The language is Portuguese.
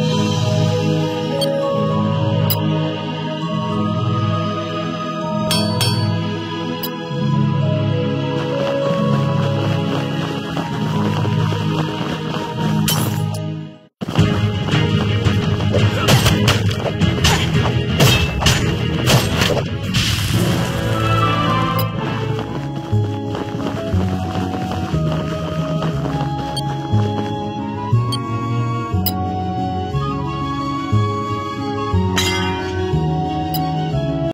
Música